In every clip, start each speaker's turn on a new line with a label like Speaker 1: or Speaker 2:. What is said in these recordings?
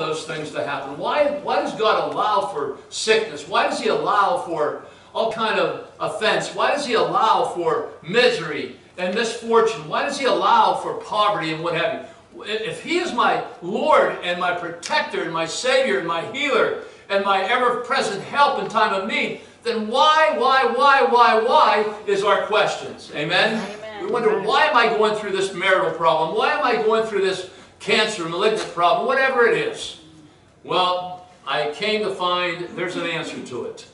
Speaker 1: those things to happen? Why, why does God allow for sickness? Why does He allow for all kind of offense? Why does He allow for misery and misfortune? Why does He allow for poverty and what have you? If He is my Lord and my protector and my Savior and my healer and my ever-present help in time of need, then why, why, why, why, why is our questions. Amen? Amen. We wonder, why am I going through this marital problem? Why am I going through this cancer, malignant problem, whatever it is? Well, I came to find there's an answer to it.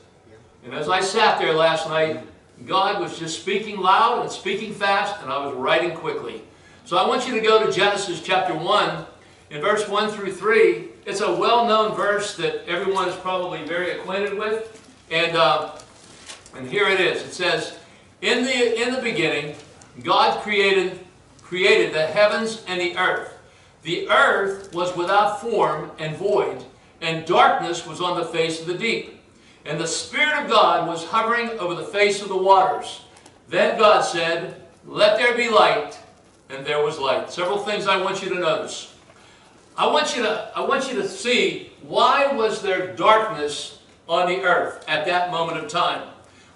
Speaker 1: And as I sat there last night, God was just speaking loud and speaking fast, and I was writing quickly. So I want you to go to Genesis chapter 1, in verse 1 through 3. It's a well-known verse that everyone is probably very acquainted with. And, uh, and here it is. It says, in the, in the beginning, God created, created the heavens and the earth. The earth was without form and void, and darkness was on the face of the deep. And the Spirit of God was hovering over the face of the waters. Then God said, Let there be light, and there was light. Several things I want you to notice. I want you to, I want you to see why was there darkness on the earth at that moment of time?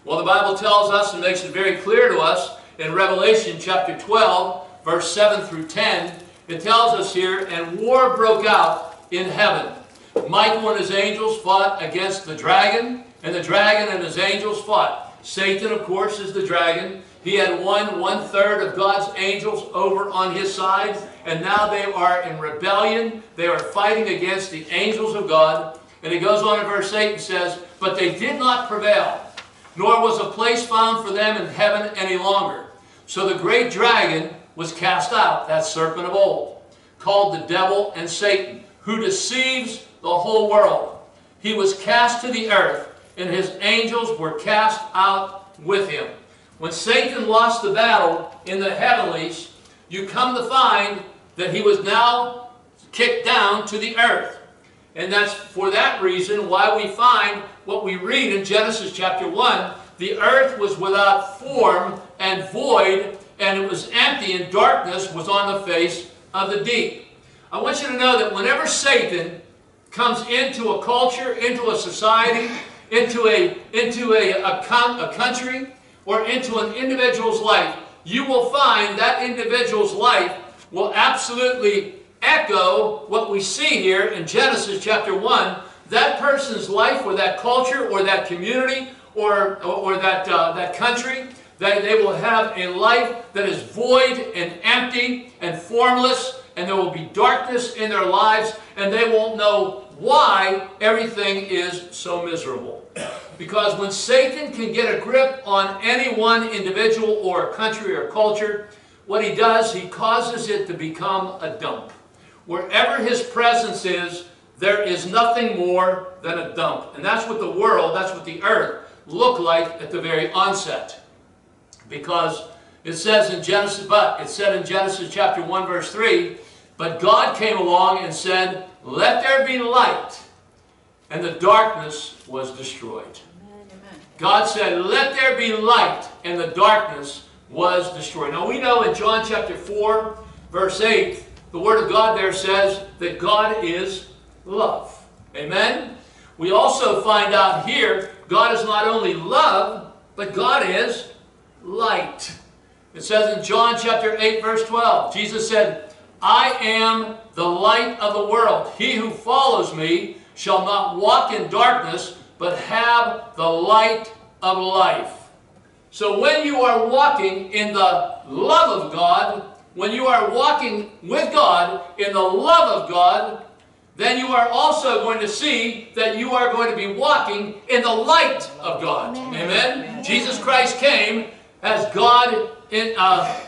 Speaker 1: Well, the Bible tells us and makes it very clear to us in Revelation chapter 12, verse 7 through 10, it tells us here, and war broke out in heaven. Michael and his angels fought against the dragon, and the dragon and his angels fought. Satan, of course, is the dragon. He had won one-third of God's angels over on his side, and now they are in rebellion. They are fighting against the angels of God. And he goes on in verse 8 and says, But they did not prevail, nor was a place found for them in heaven any longer. So the great dragon was cast out, that serpent of old, called the devil and Satan, who deceives the whole world. He was cast to the earth, and his angels were cast out with him. When Satan lost the battle in the heavenlies, you come to find that he was now kicked down to the earth. And that's for that reason why we find what we read in Genesis chapter 1. The earth was without form and void, and it was empty, and darkness was on the face of the deep. I want you to know that whenever Satan comes into a culture, into a society, into a, into a, a, a country, or into an individual's life, you will find that individual's life will absolutely echo what we see here in Genesis chapter 1. That person's life or that culture or that community or, or, that, uh, that country, that they will have a life that is void and empty and formless and there will be darkness in their lives and they won't know why everything is so miserable. Because when Satan can get a grip on any one individual or country or culture, what he does, he causes it to become a dump. Wherever his presence is, there is nothing more than a dump. And that's what the world, that's what the earth looked like at the very onset. Because it says in Genesis, but it said in Genesis chapter 1 verse 3, but God came along and said, let there be light. And the darkness was destroyed. God said, let there be light. And the darkness was destroyed. Now we know in John chapter 4 verse 8, the Word of God there says that God is love. Amen? We also find out here, God is not only love, but God is light. It says in John chapter 8, verse 12, Jesus said, I am the light of the world. He who follows me shall not walk in darkness, but have the light of life. So when you are walking in the love of God, when you are walking with God in the love of God, then you are also going to see that you are going to be walking in the light of God. Amen. Amen? Jesus Christ came as God in, uh,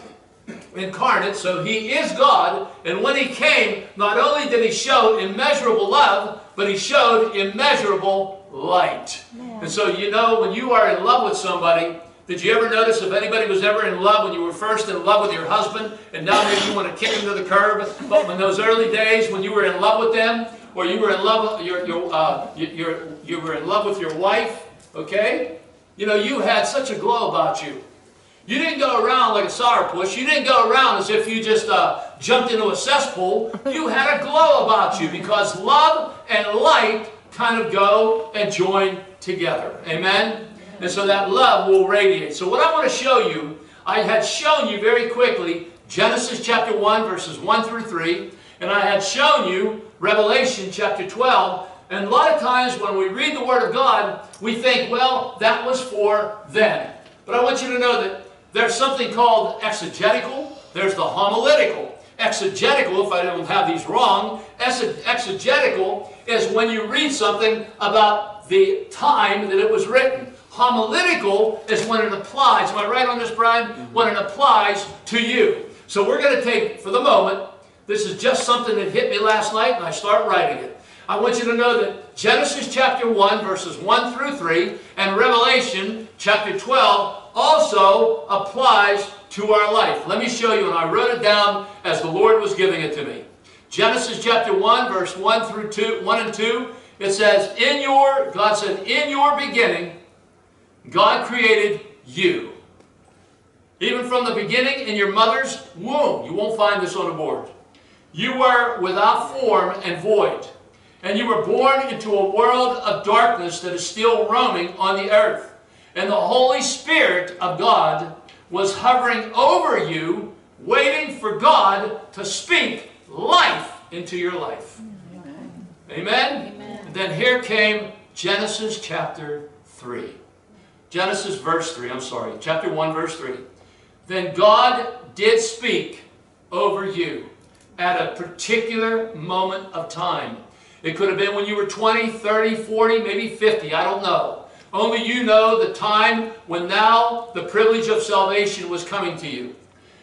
Speaker 1: incarnate, so he is God. And when he came, not only did he show immeasurable love, but he showed immeasurable light. And so you know when you are in love with somebody, did you ever notice if anybody was ever in love when you were first in love with your husband and now maybe you want to kick him to the curb? But in those early days when you were in love with them, or you were in love with your, your, uh, your, you were in love with your wife, okay? You know, you had such a glow about you. You didn't go around like a sourpuss. You didn't go around as if you just uh, jumped into a cesspool, you had a glow about you because love and light kind of go and join together. Amen? And so that love will radiate. So what I want to show you, I had shown you very quickly Genesis chapter 1 verses 1 through 3, and I had shown you Revelation chapter 12, and a lot of times when we read the Word of God, we think, well, that was for then. But I want you to know that there's something called exegetical, there's the homiletical. Exegetical, if I don't have these wrong, exegetical is when you read something about the time that it was written. Homiletical is when it applies. Am I right on this, Brian? Mm -hmm. When it applies to you. So we're going to take, for the moment, this is just something that hit me last night and I start writing it. I want you to know that Genesis chapter 1, verses 1 through 3, and Revelation chapter 12 also applies to our life. Let me show you, and I wrote it down as the Lord was giving it to me. Genesis chapter 1, verse 1 through 2, 1 and 2, it says, In your, God said, in your beginning, God created you. Even from the beginning in your mother's womb. You won't find this on a board. You were without form and void. And you were born into a world of darkness that is still roaming on the earth. And the Holy Spirit of God was hovering over you, waiting for God to speak life into your life. Amen? Amen? Amen. And then here came Genesis chapter 3. Genesis verse 3, I'm sorry, chapter 1 verse 3. Then God did speak over you at a particular moment of time. It could have been when you were 20, 30, 40, maybe 50, I don't know. Only you know the time when now the privilege of salvation was coming to you.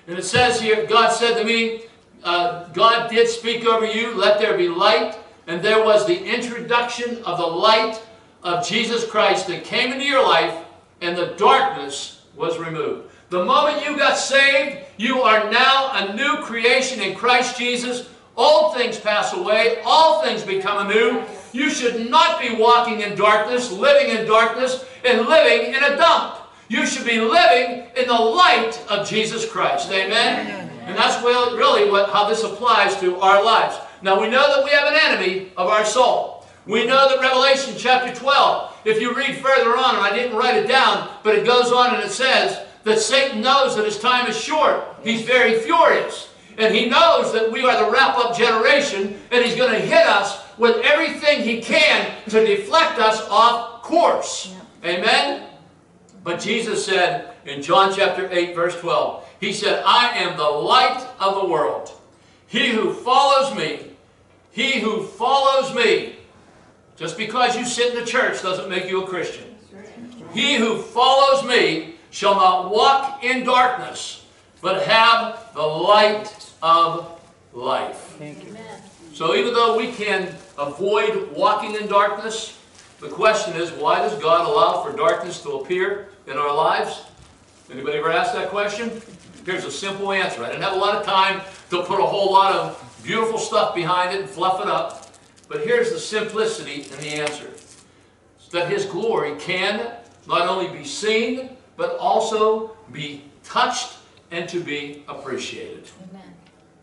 Speaker 1: And it says here, God said to me, uh, God did speak over you, let there be light. And there was the introduction of the light of Jesus Christ that came into your life and the darkness was removed. The moment you got saved, you are now a new creation in Christ Jesus. Old things pass away, all things become anew. You should not be walking in darkness, living in darkness, and living in a dump. You should be living in the light of Jesus Christ. Amen? And that's really what, how this applies to our lives. Now we know that we have an enemy of our soul. We know that Revelation chapter 12 if you read further on, and I didn't write it down, but it goes on and it says that Satan knows that his time is short. He's very furious. And he knows that we are the wrap-up generation, and he's going to hit us with everything he can to deflect us off course. Yeah. Amen? But Jesus said in John chapter 8, verse 12, He said, I am the light of the world. He who follows me, he who follows me just because you sit in the church doesn't make you a Christian. He who follows me shall not walk in darkness, but have the light of life. So even though we can avoid walking in darkness, the question is, why does God allow for darkness to appear in our lives? Anybody ever asked that question? Here's a simple answer. I didn't have a lot of time to put a whole lot of beautiful stuff behind it and fluff it up. But here's the simplicity in the answer. That His glory can not only be seen, but also be touched and to be appreciated. Amen.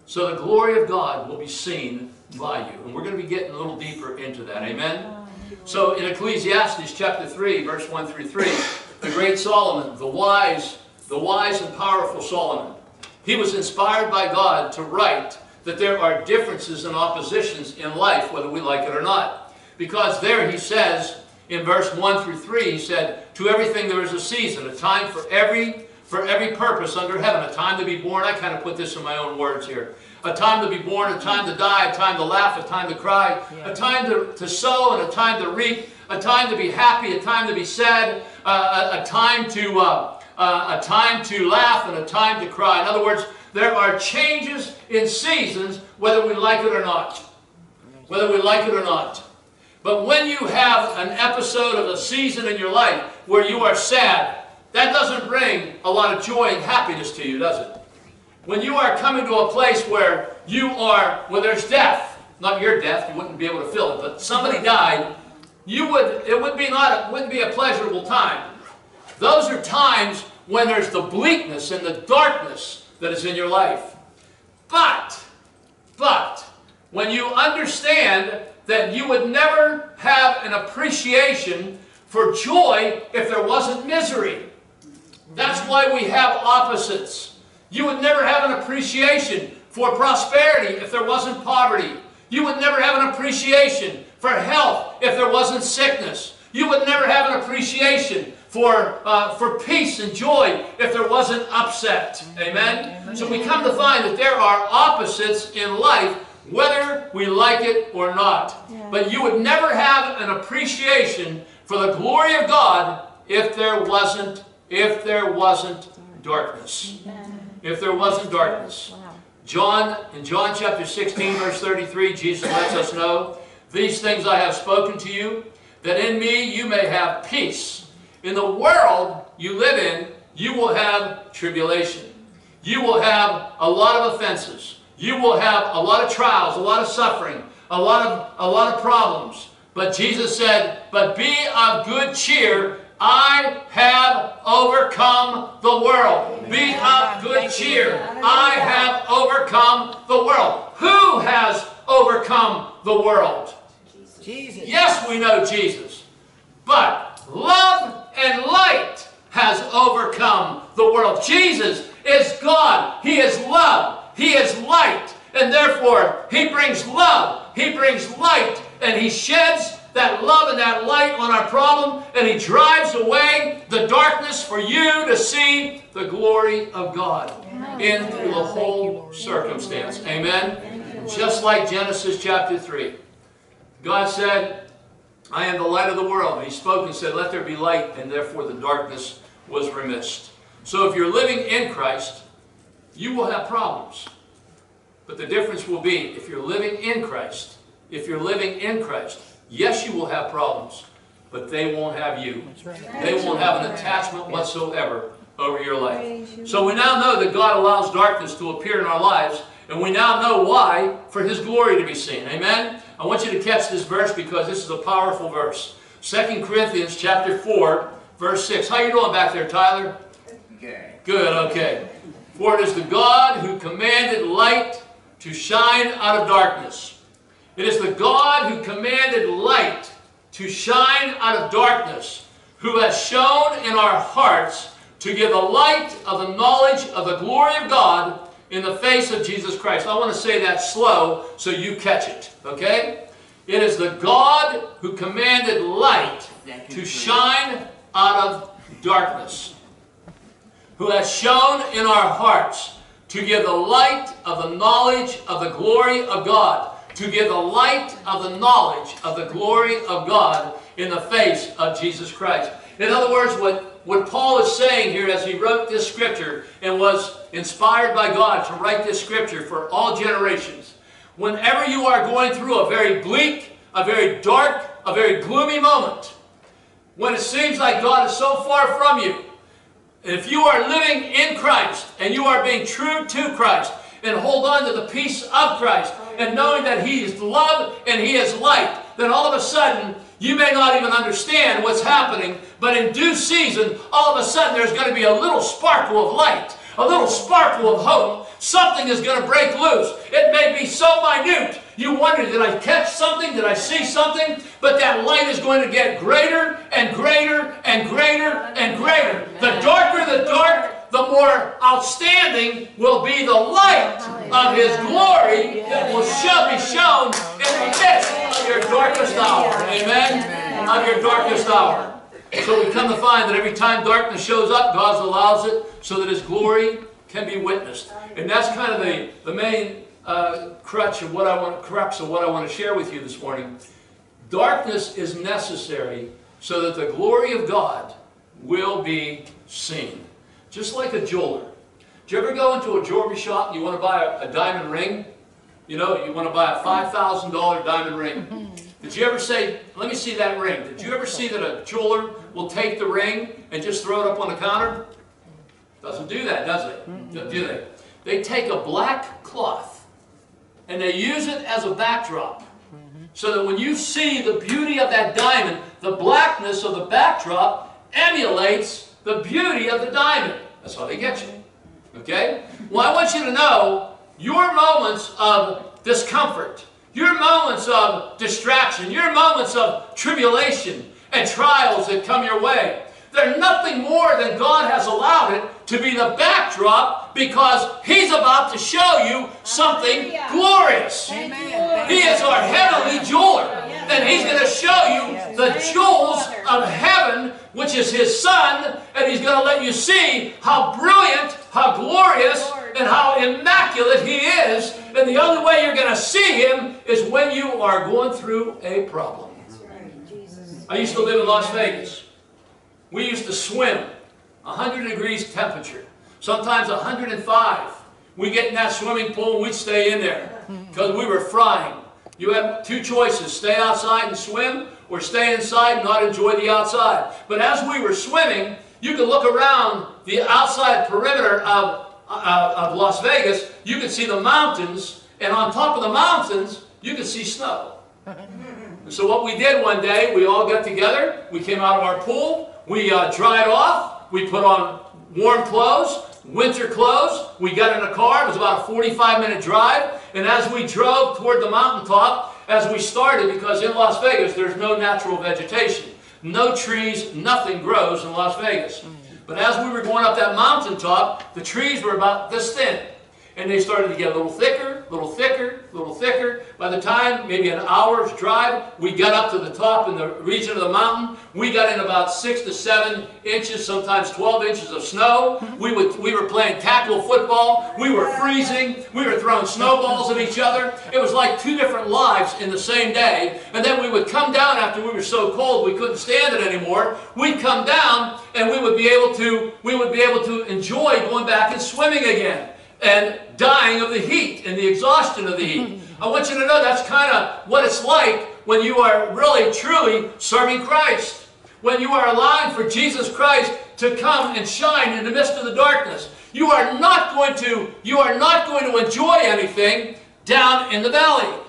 Speaker 1: So the glory of God will be seen by you. And we're going to be getting a little deeper into that. Amen? So in Ecclesiastes chapter 3, verse 1 through 3, the great Solomon, the wise, the wise and powerful Solomon, he was inspired by God to write that there are differences and oppositions in life, whether we like it or not. Because there he says, in verse 1 through 3, he said, To everything there is a season, a time for every for every purpose under heaven, a time to be born. I kind of put this in my own words here. A time to be born, a time to die, a time to laugh, a time to cry, yeah. a time to, to sow and a time to reap, a time to be happy, a time to be sad, uh, a, a, time to uh, uh, a time to laugh and a time to cry. In other words, there are changes in seasons whether we like it or not. Whether we like it or not. But when you have an episode of a season in your life where you are sad, that doesn't bring a lot of joy and happiness to you, does it? When you are coming to a place where you are, where there's death, not your death, you wouldn't be able to feel it, but somebody died, you would, it would be not, it wouldn't be a pleasurable time. Those are times when there's the bleakness and the darkness that is in your life. But But when you understand that you would never have an appreciation for joy if there wasn't misery. That's why we have opposites. You would never have an appreciation for prosperity if there wasn't poverty. You would never have an appreciation for health if there wasn't sickness. You would never have an appreciation for, uh, for peace and joy if there wasn't upset. Amen? Amen? So we come to find that there are opposites in life whether we like it or not. Yeah. But you would never have an appreciation for the glory of God if there wasn't if there wasn't darkness. If there wasn't darkness. John, in John chapter 16, verse 33, Jesus lets us know, These things I have spoken to you, that in me you may have peace. In the world you live in, you will have tribulation. You will have a lot of offenses. You will have a lot of trials, a lot of suffering, a lot of, a lot of problems. But Jesus said, But be of good cheer. I have overcome the world. Be of good cheer. I have overcome the world. Who has overcome the world? Jesus. Yes, we know Jesus. But love and light has overcome the world. Jesus is God. He is love. He is light. And therefore, He brings love. He brings light. And He sheds that love and that light on our problem. And He drives away the darkness for you to see the glory of God in through the whole circumstance. Amen? Just like Genesis chapter 3. God said, I am the light of the world. He spoke and said, Let there be light, and therefore the darkness was remissed. So if you're living in Christ, you will have problems. But the difference will be if you're living in Christ, if you're living in Christ, yes, you will have problems, but they won't have you. They won't have an attachment whatsoever over your life. So we now know that God allows darkness to appear in our lives, and we now know why, for His glory to be seen. Amen? I want you to catch this verse because this is a powerful verse. 2 Corinthians chapter 4, verse 6. How you doing back there, Tyler?
Speaker 2: Okay.
Speaker 1: Good, okay. For it is the God who commanded light to shine out of darkness. It is the God who commanded light to shine out of darkness, who has shone in our hearts to give the light of the knowledge of the glory of God in the face of Jesus Christ. I want to say that slow so you catch it, okay? It is the God who commanded light to shine out of darkness, who has shone in our hearts to give the light of the knowledge of the glory of God, to give the light of the knowledge of the glory of God in the face of Jesus Christ. In other words, what, what Paul is saying here as he wrote this scripture and was inspired by God to write this scripture for all generations, whenever you are going through a very bleak, a very dark, a very gloomy moment, when it seems like God is so far from you, if you are living in Christ and you are being true to Christ and hold on to the peace of Christ and knowing that He is love and He is light, then all of a sudden you may not even understand what's happening, but in due season, all of a sudden there's going to be a little sparkle of light, a little sparkle of hope. Something is going to break loose. It may be so minute you wonder, did I catch something? Did I see something? But that light is going to get greater and greater and greater and greater. The darker the dark, the more outstanding will be the light of His glory that will shall be shown in the midst of your darkest hour. Amen? Of your darkest hour. So we come to find that every time darkness shows up, God allows it so that His glory can be witnessed. And that's kind of the, the main uh, crutch of what I want, crux of what I want to share with you this morning. Darkness is necessary so that the glory of God will be seen. Just like a jeweler. Do you ever go into a jewelry shop and you want to buy a, a diamond ring? You know, you want to buy a $5,000 diamond ring. Mm-hmm. Did you ever say, let me see that ring? Did you ever see that a jeweler will take the ring and just throw it up on the counter? Doesn't do that, does it? Mm-hmm. Do they? They take a black cloth and they use it as a backdrop. Mm-hmm. So that when you see the beauty of that diamond, the blackness of the backdrop emulates the beauty of the diamond. That's how they get you. Okay? Well, I want you to know your moments of discomfort, your moments of distraction, your moments of tribulation and trials that come your way, they're nothing more than God has allowed it to be the backdrop because He's about to show you something glorious.
Speaker 2: Amen.
Speaker 1: He is our heavenly jeweler. And He's going to show you the jewels of heaven, which is His Son, and He's going to let you see how brilliant, how glorious, and how immaculate He is. And the only way you're going to see Him is when you are going through a problem. I used to live in Las Vegas. We used to swim 100 degrees temperature, sometimes 105. We get in that swimming pool and we'd stay in there because we were frying. You have two choices, stay outside and swim or stay inside and not enjoy the outside. But as we were swimming, you could look around the outside perimeter of, uh, of Las Vegas, you could see the mountains, and on top of the mountains, you could see snow. And so what we did one day, we all got together, we came out of our pool, we uh, dried off, we put on warm clothes, winter clothes, we got in a car, it was about a 45 minute drive, and as we drove toward the mountaintop, as we started, because in Las Vegas there's no natural vegetation, no trees, nothing grows in Las Vegas. But as we were going up that mountaintop, the trees were about this thin. And they started to get a little thicker, a little thicker, a little thicker. By the time, maybe an hour's drive, we got up to the top in the region of the mountain. We got in about six to seven inches, sometimes 12 inches of snow. We, would, we were playing tackle football. We were freezing. We were throwing snowballs at each other. It was like two different lives in the same day. And then we would come down after we were so cold we couldn't stand it anymore. We'd come down and we would be able to, we would be able to enjoy going back and swimming again and dying of the heat and the exhaustion of the heat. I want you to know that's kind of what it's like when you are really, truly serving Christ. When you are allowing for Jesus Christ to come and shine in the midst of the darkness. You are not going to, you are not going to enjoy anything down in the valley.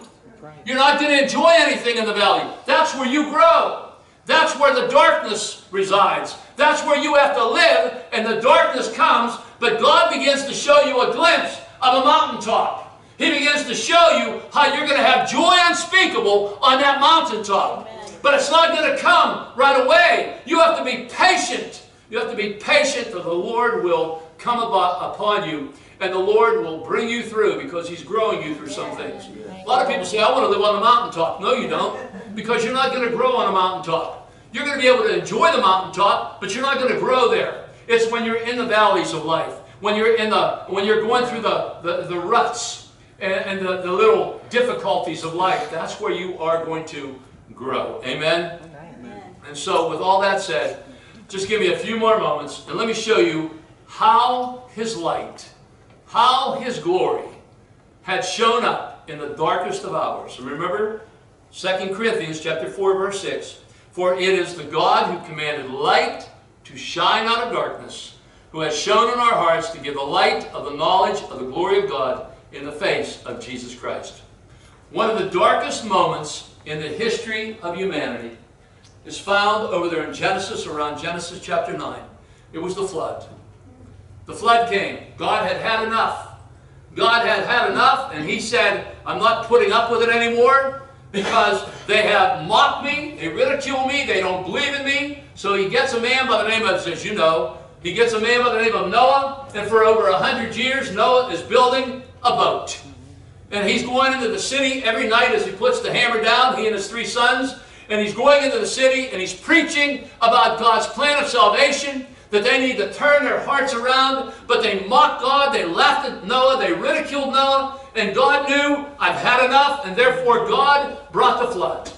Speaker 1: You're not going to enjoy anything in the valley. That's where you grow. That's where the darkness resides. That's where you have to live, and the darkness comes, but God begins to show you a glimpse of a mountaintop. He begins to show you how you're going to have joy unspeakable on that mountaintop. But it's not going to come right away. You have to be patient. You have to be patient, or the Lord will come about, upon you, and the Lord will bring you through because He's growing you through some things. A lot of people say, I want to live on the mountaintop. No, you don't, because you're not going to grow on a mountaintop. You're going to be able to enjoy the mountaintop, but you're not going to grow there. It's when you're in the valleys of life, when you're in the when you're going through the, the, the ruts and, and the, the little difficulties of life, that's where you are going to grow. Amen? And so with all that said, just give me a few more moments and let me show you how his light, how his glory had shown up in the darkest of hours. Remember 2 Corinthians chapter 4 verse 6. For it is the God who commanded light to shine out of darkness, who has shone in our hearts to give the light of the knowledge of the glory of God in the face of Jesus Christ. One of the darkest moments in the history of humanity is found over there in Genesis, around Genesis chapter 9. It was the flood. The flood came. God had had enough. God had had enough, and He said, I'm not putting up with it anymore because they have mocked me, they ridicule me, they don't believe in me. So He gets a man by the name of, as you know, He gets a man by the name of Noah, and for over a hundred years, Noah is building a boat. And he's going into the city every night as he puts the hammer down, he and his three sons. And he's going into the city and he's preaching about God's plan of salvation, that they need to turn their hearts around. But they mocked God, they laughed at Noah, they ridiculed Noah, and God knew, I've had enough, and therefore God brought the flood.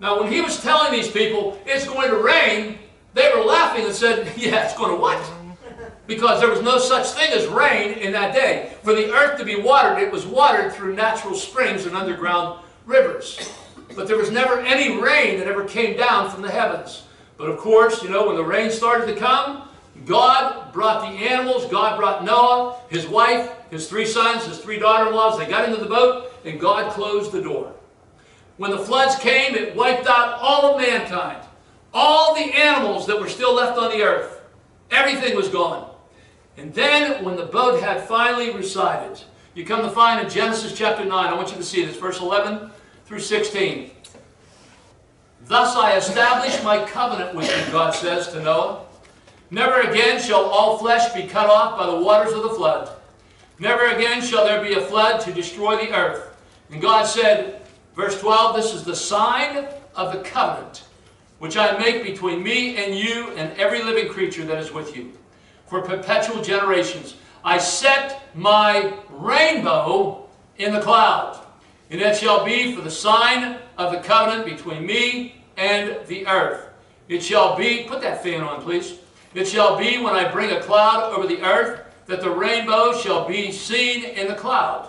Speaker 1: Now, when he was telling these people it's going to rain, they were laughing and said, Yeah, it's going to what? Because there was no such thing as rain in that day. For the earth to be watered, it was watered through natural springs and underground rivers. But there was never any rain that ever came down from the heavens. But of course, you know, when the rain started to come, God brought the animals, God brought Noah, his wife, his three sons, his three daughter-in-laws. They got into the boat, and God closed the door. When the floods came, it wiped out all of mankind. All the animals that were still left on the earth. Everything was gone. And then, when the boat had finally resided, You come to find in Genesis chapter 9, I want you to see this, verse 11 through 16. Thus I establish my covenant with you, God says to Noah. Never again shall all flesh be cut off by the waters of the flood. Never again shall there be a flood to destroy the earth. And God said, verse 12, this is the sign of the covenant which I make between me and you and every living creature that is with you for perpetual generations. I set my rainbow in the cloud, and it shall be for the sign of the covenant between me and the earth. It shall be, put that fan on please. It shall be when I bring a cloud over the earth that the rainbow shall be seen in the cloud.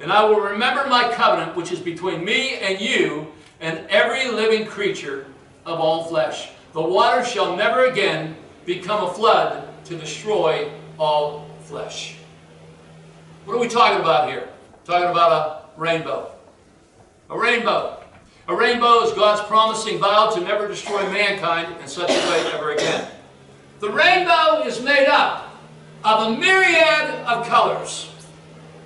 Speaker 1: And I will remember my covenant which is between me and you and every living creature of all flesh. The water shall never again become a flood to destroy all flesh. What are we talking about here? Talking about a rainbow. A rainbow. A rainbow is God's promising vow to never destroy mankind in such a way ever again. The rainbow is made up of a myriad of colors.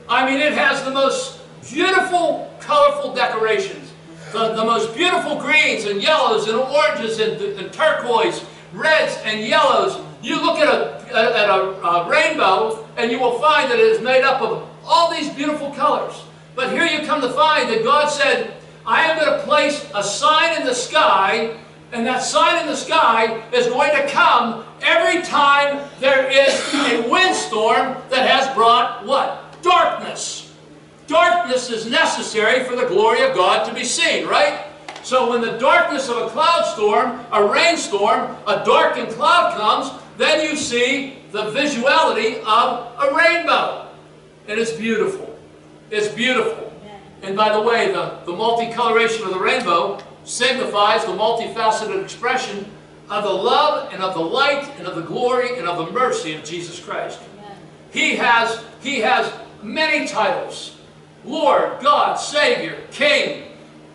Speaker 1: I mean, it has the most beautiful, colorful decorations. The, the most beautiful greens and yellows and oranges and, and turquoise, reds and yellows. You look at, a, at a, a rainbow and you will find that it is made up of all these beautiful colors. But here you come to find that God said, I am going to place a sign in the sky, and that sign in the sky is going to come every time there is a windstorm that has brought what? Darkness. Darkness is necessary for the glory of God to be seen, right? So when the darkness of a cloud storm, a rainstorm, a darkened cloud comes, then you see the visuality of a rainbow. And it's beautiful. It's beautiful. And by the way, the, the multicoloration of the rainbow signifies the multifaceted expression of the love and of the light and of the glory and of the mercy of Jesus Christ. He has, he has many titles. Lord, God, Savior, King,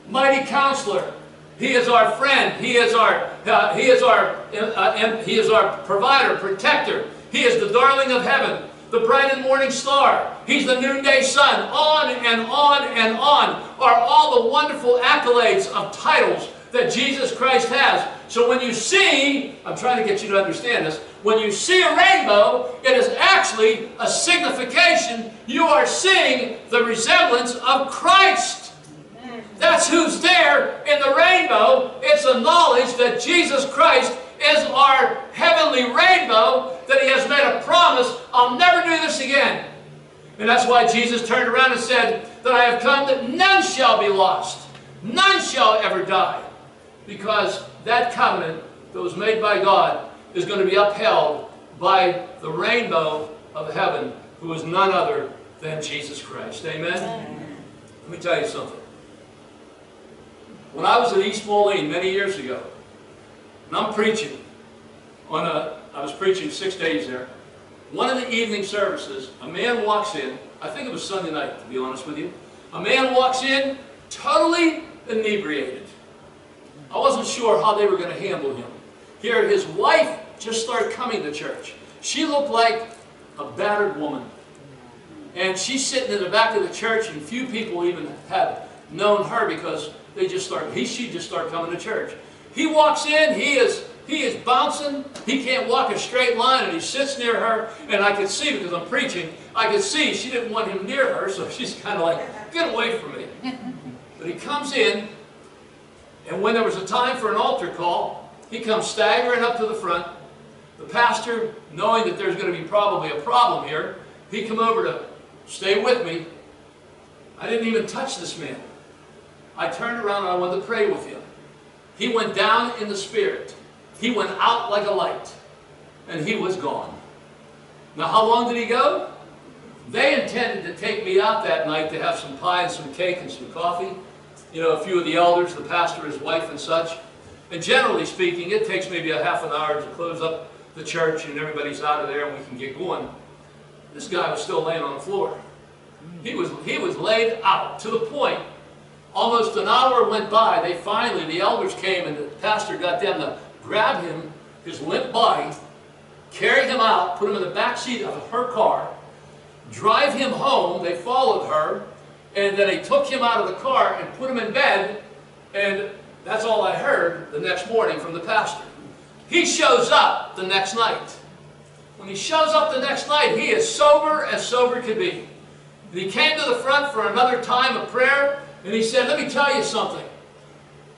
Speaker 1: Mighty Counselor. He is our friend. He is our, uh, he is our, uh, he is our provider, protector. He is the darling of heaven, the bright and morning star. He's the noonday sun. On and on and on are all the wonderful accolades of titles that Jesus Christ has. So when you see, I'm trying to get you to understand this, when you see a rainbow, it is actually a signification. You are seeing the resemblance of Christ. That's who's there in the rainbow. It's a knowledge that Jesus Christ is our heavenly rainbow, that He has made a promise, I'll never do this again. And that's why Jesus turned around and said, that I have come that none shall be lost. None shall ever die. Because that covenant that was made by God is going to be upheld by the rainbow of heaven, who is none other than Jesus Christ. Amen? Amen? Let me tell you something. When I was at East Moline many years ago, and I'm preaching on a, I was preaching six days there. One of the evening services, a man walks in, I think it was Sunday night to be honest with you. A man walks in, totally inebriated. I wasn't sure how they were going to handle him. Here, his wife just started coming to church. She looked like a battered woman. And she's sitting in the back of the church, and few people even had known her because they just started, he, she just started coming to church. He walks in, he is, he is bouncing, he can't walk a straight line, and he sits near her, and I could see, because I'm preaching, I could see she didn't want him near her, so she's kind of like, get away from me. But he comes in, and when there was a time for an altar call, he comes staggering up to the front. The pastor, knowing that there's going to be probably a problem here, he come over to stay with me. I didn't even touch this man. I turned around and I wanted to pray with him. He went down in the spirit. He went out like a light. And he was gone. Now how long did he go? They intended to take me out that night to have some pie and some cake and some coffee. You know, a few of the elders, the pastor, his wife and such. And generally speaking, it takes maybe a half an hour to close up the church and everybody's out of there and we can get going. This guy was still laying on the floor. He was, he was laid out to the point. Almost an hour went by. They finally, the elders came and the pastor got them to grab him, his limp body, carry him out, put him in the back seat of her car, drive him home. They followed her, and then they took him out of the car and put him in bed, and that's all I heard the next morning from the pastor. He shows up the next night. When he shows up the next night, he is sober as sober could be. And he came to the front for another time of prayer, and he said, let me tell you something.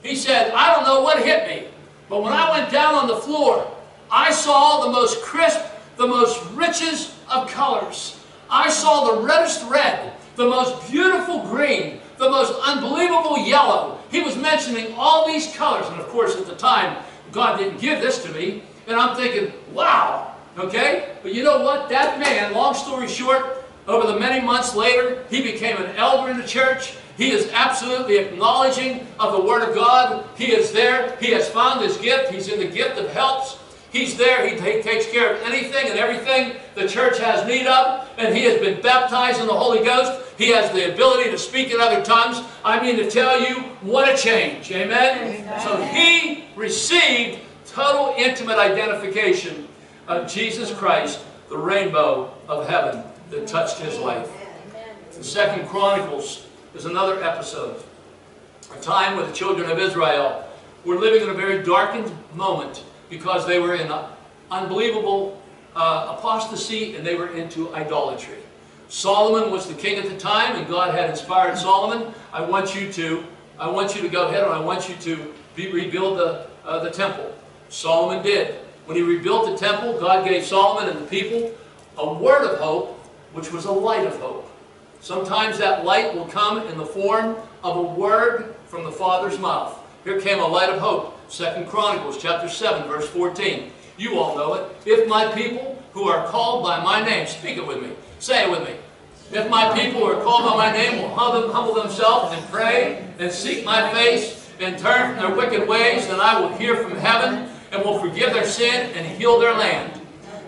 Speaker 1: He said, I don't know what hit me, but when I went down on the floor, I saw the most crisp, the most riches of colors. I saw the reddest red, the most beautiful green, the most unbelievable yellow. He was mentioning all these colors, and of course at the time, God didn't give this to me, and I'm thinking, wow, okay? But you know what? That man, long story short, over the many months later, he became an elder in the church. He is absolutely acknowledging of the Word of God. He is there. He has found his gift. He's in the gift of helps. He's there. He, he takes care of anything and everything the church has need of. And he has been baptized in the Holy Ghost. He has the ability to speak in other tongues. I mean to tell you, what a change. Amen? Amen. So he received total intimate identification of Jesus Christ, the rainbow of heaven that touched his life. The Second Chronicles is another episode. A time where the children of Israel were living in a very darkened moment because they were in unbelievable uh, apostasy and they were into idolatry. Solomon was the king at the time and God had inspired Solomon. I want you to, I want you to go ahead and I want you to be, rebuild the, uh, the temple. Solomon did. When he rebuilt the temple, God gave Solomon and the people a word of hope, which was a light of hope. Sometimes that light will come in the form of a word from the Father's mouth. Here came a light of hope. Second Chronicles chapter 7, verse 14. You all know it. If my people who are called by my name, speak it with me. Say it with me. If my people who are called by my name will humble themselves and pray and seek my face and turn from their wicked ways, then I will hear from heaven and will forgive their sin and heal their land.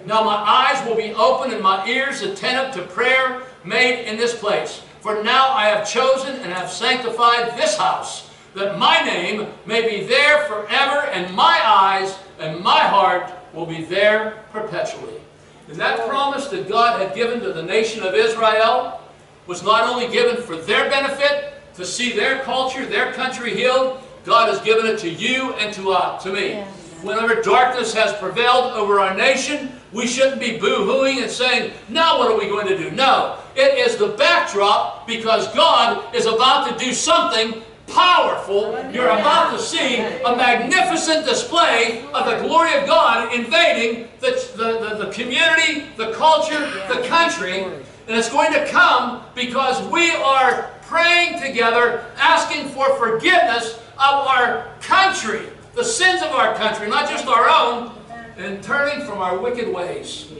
Speaker 1: Now my eyes will be open and my ears attentive to prayer made in this place. For now I have chosen and have sanctified this house, that my name may be there forever, and my eyes and my heart will be there perpetually. And that promise that God had given to the nation of Israel was not only given for their benefit, to see their culture, their country healed, God has given it to you and to, uh, to me. Whenever darkness has prevailed over our nation, we shouldn't be boo-hooing and saying, now what are we going to do? No, it is the backdrop because God is about to do something powerful. You're about to see a magnificent display of the glory of God invading the, the, the, the community, the culture, the country. And it's going to come because we are praying together, asking for forgiveness of our country, the sins of our country, not just our own, and turning from our wicked ways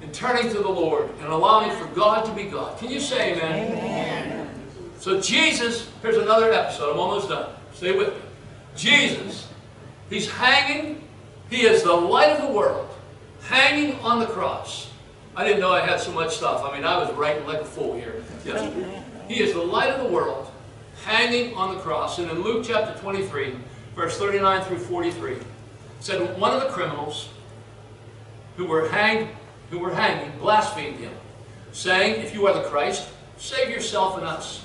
Speaker 1: and turning to the Lord and allowing for God to be God. Can you say amen? amen? So Jesus, here's another episode. I'm almost done. Stay with me. Jesus, he's hanging. He is the light of the world, hanging on the cross. I didn't know I had so much stuff. I mean, I was writing like a fool here. Yes. He is the light of the world, hanging on the cross. And in Luke chapter 23, verse 39 through 43, said one of the criminals who were hanged, who were hanging, blasphemed him, saying, If you are the Christ, save yourself and us.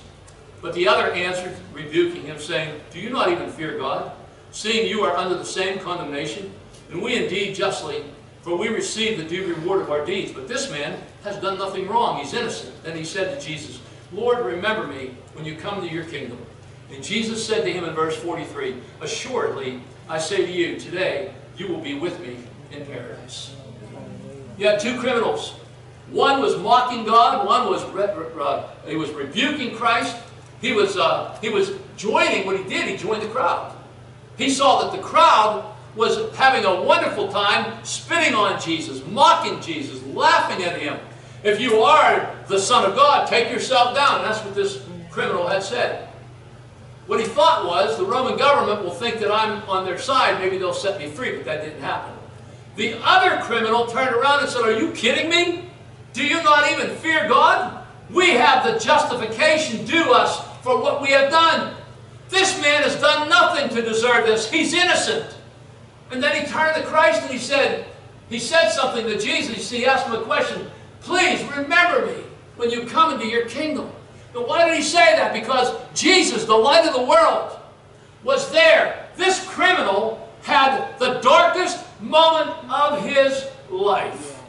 Speaker 1: But the other answered, rebuking him, saying, Do you not even fear God, seeing you are under the same condemnation? And we indeed justly, for we receive the due reward of our deeds. But this man has done nothing wrong. He's innocent. Then he said to Jesus, Lord, remember me when you come to your kingdom. And Jesus said to him in verse 43, Assuredly, I say to you, today you will be with me in paradise. You had two criminals. One was mocking God. One was uh, he was rebuking Christ. He was uh, he was joining what he did. He joined the crowd. He saw that the crowd was having a wonderful time spitting on Jesus, mocking Jesus, laughing at him. If you are the Son of God, take yourself down. And that's what this criminal had said. What he thought was, the Roman government will think that I'm on their side, maybe they'll set me free, but that didn't happen. The other criminal turned around and said, are you kidding me? Do you not even fear God? We have the justification due us for what we have done. This man has done nothing to deserve this. He's innocent. And then he turned to Christ and he said, he said something to Jesus. He asked him a question. Please remember me when you come into your kingdom. But why did he say that? Because Jesus, the light of the world, was there. This criminal had the darkest moment of his life.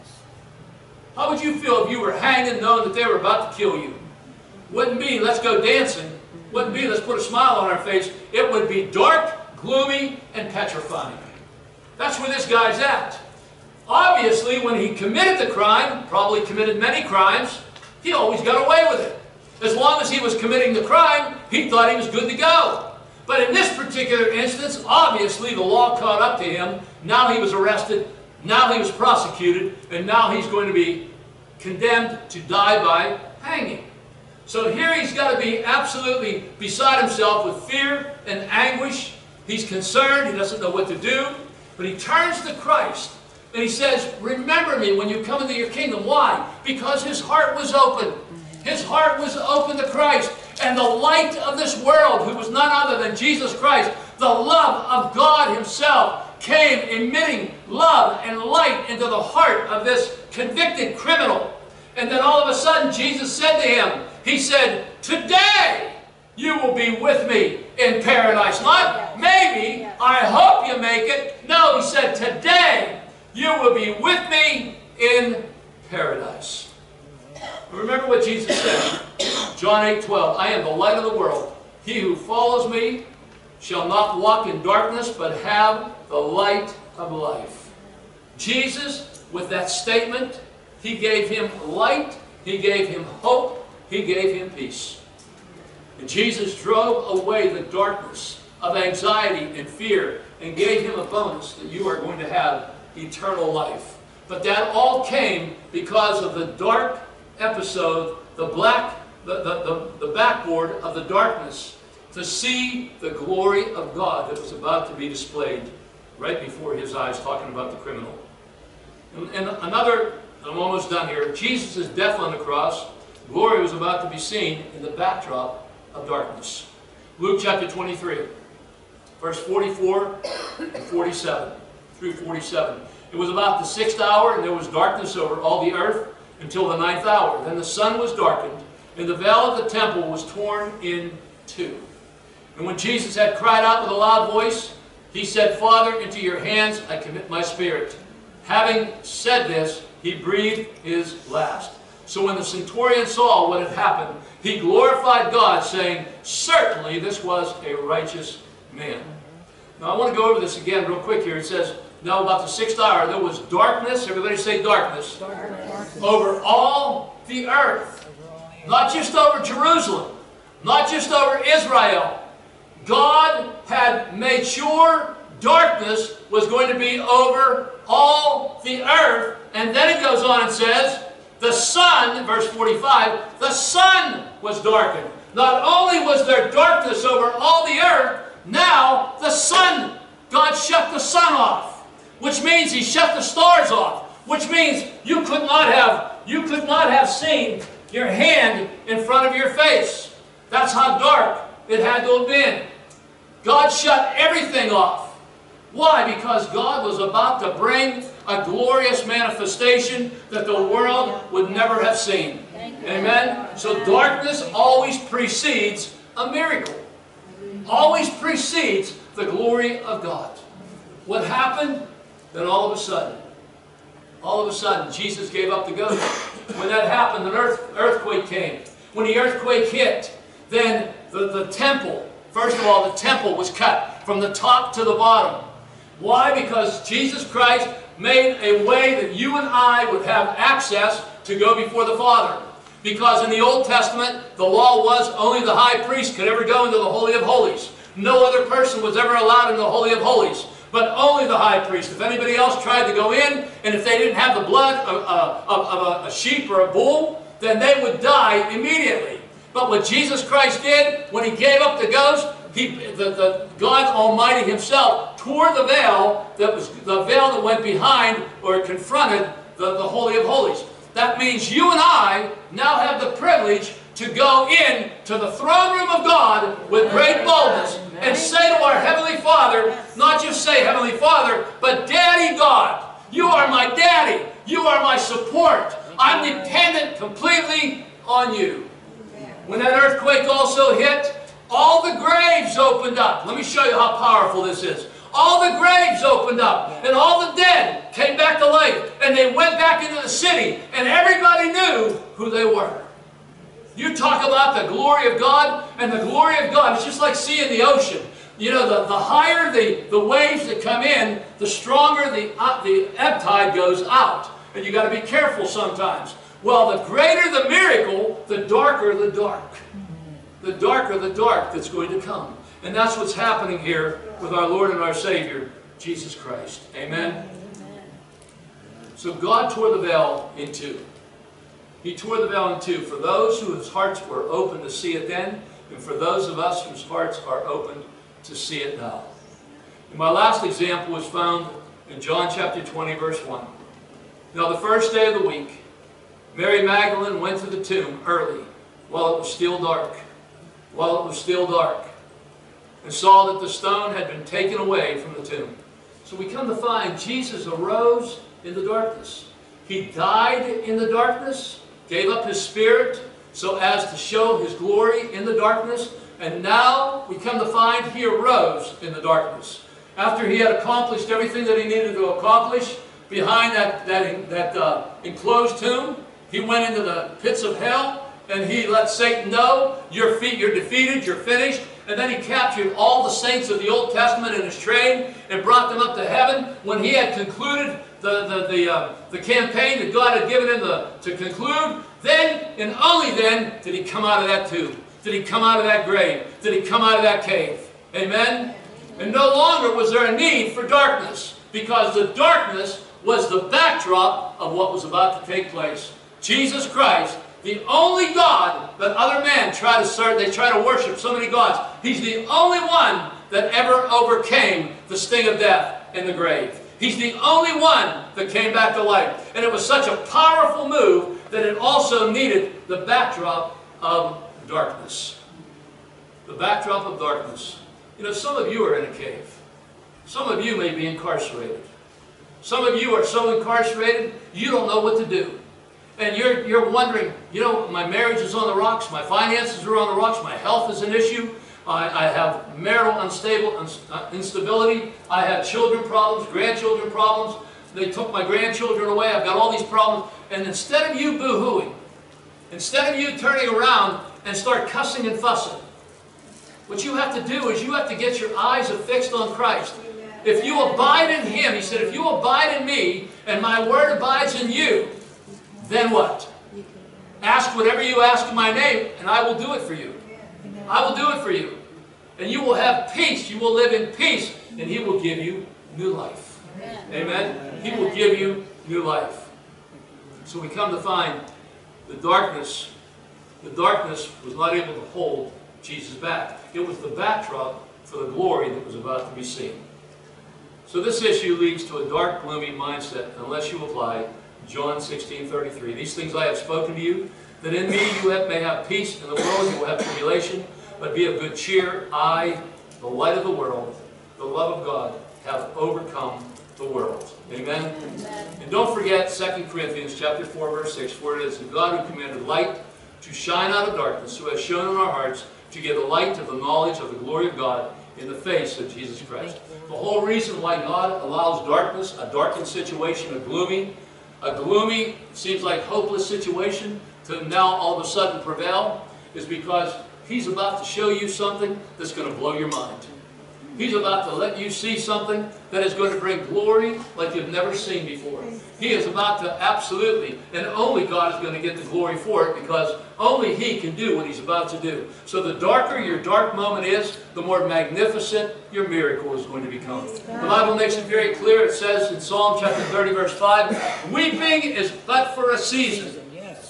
Speaker 1: How would you feel if you were hanging knowing that they were about to kill you? Wouldn't be, let's go dancing. Wouldn't be, let's put a smile on our face. It would be dark, gloomy, and petrifying. That's where this guy's at. Obviously, when he committed the crime, probably committed many crimes, he always got away with it. As long as he was committing the crime, he thought he was good to go. But in this particular instance, obviously the law caught up to him. Now he was arrested. Now he was prosecuted. And now he's going to be condemned to die by hanging. So here he's got to be absolutely beside himself with fear and anguish. He's concerned. He doesn't know what to do. But he turns to Christ and he says, Remember me when you come into your kingdom. Why? Because his heart was open. His heart was open to Christ. And the light of this world, who was none other than Jesus Christ, the love of God himself, came emitting love and light into the heart of this convicted criminal. And then all of a sudden, Jesus said to him, He said, Today you will be with me in paradise. Not maybe, I hope you make it. No, He said, Today you will be with me in paradise. Remember what Jesus said. John 8, 12. I am the light of the world. He who follows me shall not walk in darkness, but have the light of life. Jesus, with that statement, he gave him light, he gave him hope, he gave him peace. And Jesus drove away the darkness of anxiety and fear and gave him a bonus that you are going to have eternal life. But that all came because of the dark episode, the black, the, the, the, the backboard of the darkness, to see the glory of God that was about to be displayed right before his eyes, talking about the criminal. And, and another, I'm almost done here, Jesus' death on the cross, glory was about to be seen in the backdrop of darkness. Luke chapter 23, verse 44 and 47 through 47. It was about the sixth hour, and there was darkness over all the earth until the ninth hour. Then the sun was darkened, and the veil of the temple was torn in two. And when Jesus had cried out with a loud voice, he said, Father, into your hands I commit my spirit. Having said this, he breathed his last. So when the centurion saw what had happened, he glorified God, saying, Certainly this was a righteous man. Now I want to go over this again real quick here. It says, now about the sixth hour, there was darkness, everybody say darkness, darkness. over all the earth. Not just over Jerusalem, not just over Israel. God had made sure darkness was going to be over all the earth. And then it goes on and says, the sun, verse 45, the sun was darkened. Not only was there darkness over all the earth, now the sun, God shut the sun off which means he shut the stars off, which means you could not have, you could not have seen your hand in front of your face. That's how dark it had to have been. God shut everything off. Why? Because God was about to bring a glorious manifestation that the world would never have seen. Amen? So darkness always precedes a miracle. Always precedes the glory of God. What happened? Then all of a sudden, all of a sudden, Jesus gave up the ghost. When that happened, an earth, earthquake came. When the earthquake hit, then the, the temple, first of all, the temple was cut from the top to the bottom. Why? Because Jesus Christ made a way that you and I would have access to go before the Father. Because in the Old Testament, the law was only the high priest could ever go into the Holy of Holies. No other person was ever allowed in the Holy of Holies but only the high priest. If anybody else tried to go in, and if they didn't have the blood of, of, of a, a sheep or a bull, then they would die immediately. But what Jesus Christ did when he gave up the ghost, he, the, the, God Almighty himself tore the veil that was the veil that went behind or confronted the, the Holy of Holies. That means you and I now have the privilege to go in to the throne room of God with great boldness and say to our Heavenly Father, not just say Heavenly Father, but Daddy God, you are my daddy. You are my support. I'm dependent completely on you. When that earthquake also hit, all the graves opened up. Let me show you how powerful this is. All the graves opened up, and all the dead came back to life, and they went back into the city, and everybody knew who they were. You talk about the glory of God, and the glory of God, it's just like seeing the ocean. You know, the, the higher the, the waves that come in, the stronger the, uh, the ebb tide goes out. And you got to be careful sometimes. Well, the greater the miracle, the darker the dark. The darker the dark that's going to come. And that's what's happening here with our Lord and our Savior, Jesus Christ. Amen? So God tore the veil in two. He tore the veil in two for those whose hearts were open to see it then, and for those of us whose hearts are open to see it now. And my last example is found in John chapter 20, verse 1. Now the first day of the week, Mary Magdalene went to the tomb early, while it was still dark, while it was still dark, and saw that the stone had been taken away from the tomb. So we come to find Jesus arose in the darkness. He died in the darkness, gave up his spirit so as to show his glory in the darkness, and now we come to find he arose in the darkness. After he had accomplished everything that he needed to accomplish behind that, that, that uh, enclosed tomb, he went into the pits of hell and he let Satan know, your feet, you're defeated, you're finished. And then he captured all the saints of the Old Testament in his train and brought them up to heaven. When he had concluded the, the, the, uh, the campaign that God had given him the, to conclude, then and only then did he come out of that tomb. Did he come out of that grave? Did he come out of that cave? Amen? And no longer was there a need for darkness because the darkness was the backdrop of what was about to take place. Jesus Christ, the only God that other men try to serve, they try to worship so many gods. He's the only one that ever overcame the sting of death in the grave. He's the only one that came back to life. And it was such a powerful move that it also needed the backdrop of darkness. The backdrop of darkness. You know, some of you are in a cave. Some of you may be incarcerated. Some of you are so incarcerated, you don't know what to do. And you're, you're wondering, you know, my marriage is on the rocks, my finances are on the rocks, my health is an issue, I, I have marital unstable uh, instability, I have children problems, grandchildren problems, they took my grandchildren away, I've got all these problems. And instead of you boo-hooing, instead of you turning around and start cussing and fussing, what you have to do is you have to get your eyes affixed on Christ. If you abide in Him, He said, if you abide in me and my word abides in you, then what? Ask whatever you ask in my name, and I will do it for you. I will do it for you. And you will have peace. You will live in peace, and He will give you new life. Amen? He will give you new life. So we come to find the darkness, the darkness was not able to hold Jesus back. It was the backdrop for the glory that was about to be seen. So this issue leads to a dark, gloomy mindset unless you apply John 16, 33. These things I have spoken to you, that in me you have, may have peace, in the world you will have tribulation, but be of good cheer. I, the light of the world, the love of God, have overcome the world. Amen? Amen. And don't forget 2 Corinthians chapter 4, verse 6, where it is the God who commanded light to shine out of darkness, who has shone in our hearts to give the light of the knowledge of the glory of God in the face of Jesus Christ. The whole reason why God allows darkness, a darkened situation, a gloomy, a gloomy, seems like hopeless situation to now all of a sudden prevail is because He's about to show you something that's going to blow your mind. He's about to let you see something that is going to bring glory like you've never seen before. He is about to absolutely, and only God is going to get the glory for it because only He can do what He's about to do. So the darker your dark moment is, the more magnificent your miracle is going to become. The Bible makes it very clear. It says in Psalm chapter 30, verse 5, Weeping is but for a season.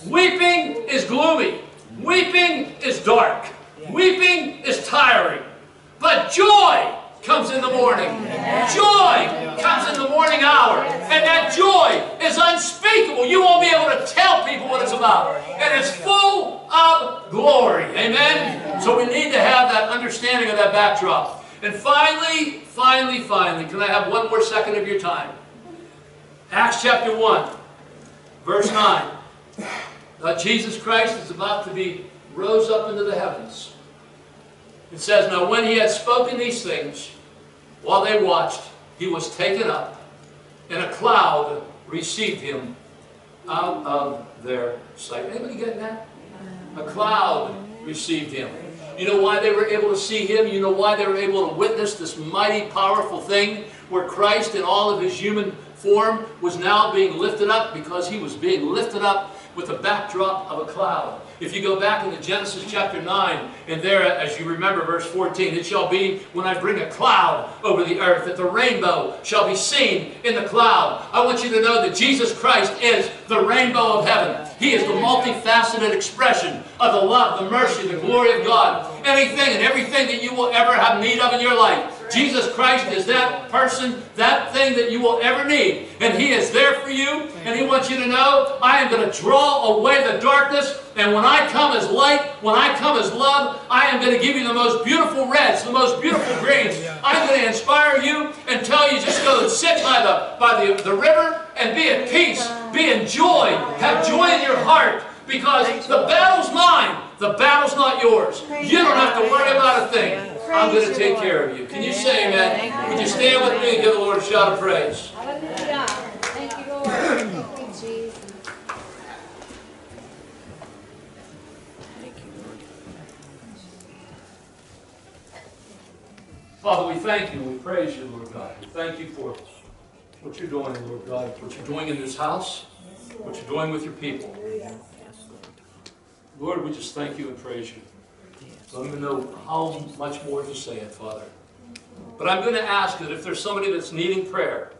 Speaker 1: Weeping is gloomy. Weeping is dark. Weeping is tiring. But joy comes in the morning. Joy comes in the morning hour. And that joy is unspeakable. You won't be able to tell people what it's about. And it's full of glory. Amen? So we need to have that understanding of that backdrop. And finally, finally, finally, can I have one more second of your time? Acts chapter 1, verse 9. Uh, Jesus Christ is about to be rose up into the heavens. It says, Now when he had spoken these things, while they watched, he was taken up, and a cloud received him out of their sight. Anybody getting that? A cloud received him. You know why they were able to see him? You know why they were able to witness this mighty, powerful thing where Christ in all of his human form was now being lifted up because he was being lifted up with the backdrop of a cloud. If you go back into Genesis chapter 9, and there, as you remember, verse 14, it shall be when I bring a cloud over the earth, that the rainbow shall be seen in the cloud. I want you to know that Jesus Christ is the rainbow of heaven. He is the multifaceted expression of the love, the mercy, the glory of God. Anything and everything that you will ever have need of in your life. Jesus Christ is that person, that thing that you will ever need. And He is there for you. And He wants you to know, I am going to draw away the darkness. And when I come as light, when I come as love, I am going to give you the most beautiful reds, the most beautiful greens. I'm going to inspire you and tell you just go and sit by the, by the, the river and be at peace, be in joy, have joy in your heart. Because the battle's mine. The battle's not yours. You don't have to worry about a thing. I'm going to take care of you. Can you say amen? Would you stand with me and give the Lord a shout of praise?
Speaker 2: Hallelujah. Thank you, Lord. Thank you, Jesus.
Speaker 1: Father, we thank you. We praise you, Lord God. We thank you for what you're doing, Lord God, what you're doing in this house, what you're doing with your people. Lord, we just thank you and praise you. I don't even know how much more to say it, Father. But I'm going to ask that if there's somebody that's needing prayer,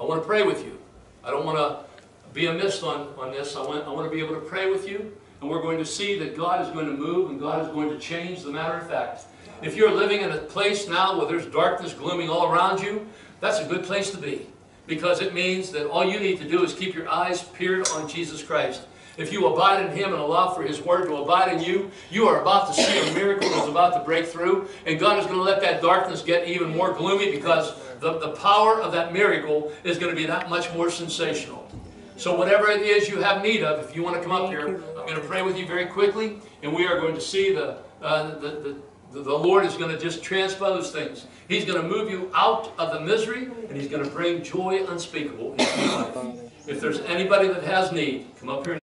Speaker 1: I want to pray with you. I don't want to be amiss on, on this. I want, I want to be able to pray with you. And we're going to see that God is going to move and God is going to change. the matter of fact, if you're living in a place now where there's darkness glooming all around you, that's a good place to be. Because it means that all you need to do is keep your eyes peered on Jesus Christ. If you abide in Him and allow for His Word to abide in you, you are about to see a miracle that's about to break through. And God is going to let that darkness get even more gloomy because the, the power of that miracle is going to be that much more sensational. So whatever it is you have need of, if you want to come up here, I'm going to pray with you very quickly, and we are going to see the, uh, the, the, the, the Lord is going to just transpose things. He's going to move you out of the misery, and He's going to bring joy unspeakable into your life. If there's anybody that has need, come up here.